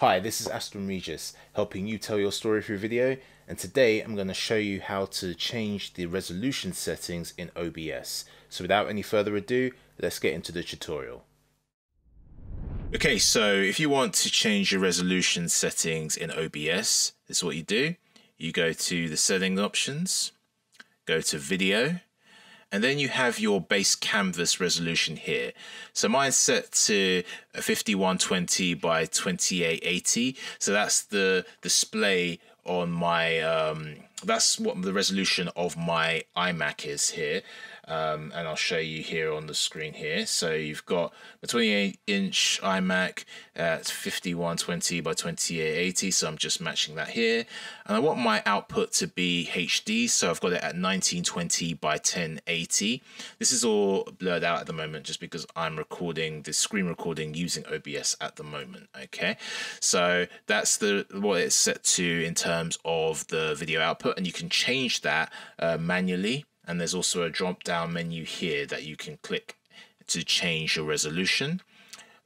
Hi, this is Asten Regis, helping you tell your story through video, and today I'm going to show you how to change the resolution settings in OBS. So without any further ado, let's get into the tutorial. Okay, so if you want to change your resolution settings in OBS, this is what you do. You go to the setting options, go to video, and then you have your base canvas resolution here. So mine's set to 5120 by 2880. So that's the display on my, um, that's what the resolution of my iMac is here um, and I'll show you here on the screen here. So you've got a 28 inch iMac at 5120 by 2880, so I'm just matching that here. And I want my output to be HD, so I've got it at 1920 by 1080. This is all blurred out at the moment just because I'm recording this screen recording using OBS at the moment. Okay, so that's the what it's set to in terms of the video output, and you can change that uh, manually and there's also a drop down menu here that you can click to change your resolution.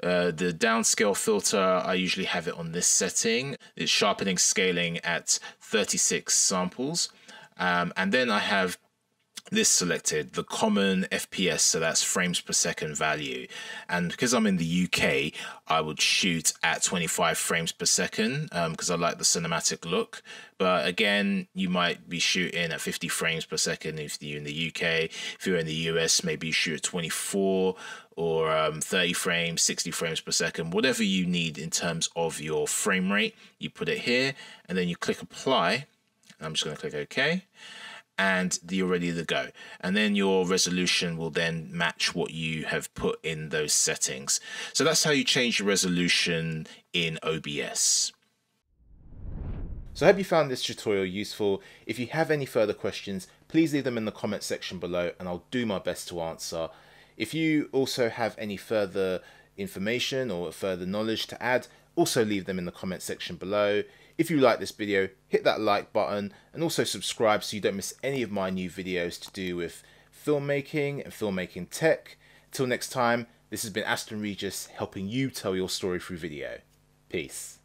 Uh, the downscale filter, I usually have it on this setting. It's sharpening scaling at 36 samples. Um, and then I have this selected, the common FPS, so that's frames per second value. And because I'm in the UK, I would shoot at 25 frames per second because um, I like the cinematic look. But again, you might be shooting at 50 frames per second if you're in the UK. If you're in the US, maybe you shoot at 24 or um, 30 frames, 60 frames per second, whatever you need in terms of your frame rate. You put it here and then you click apply. I'm just going to click OK and you're ready to go. And then your resolution will then match what you have put in those settings. So that's how you change your resolution in OBS. So I hope you found this tutorial useful. If you have any further questions, please leave them in the comment section below and I'll do my best to answer. If you also have any further information or further knowledge to add, also leave them in the comment section below. If you like this video, hit that like button and also subscribe so you don't miss any of my new videos to do with filmmaking and filmmaking tech. Till next time, this has been Asten Regis helping you tell your story through video. Peace.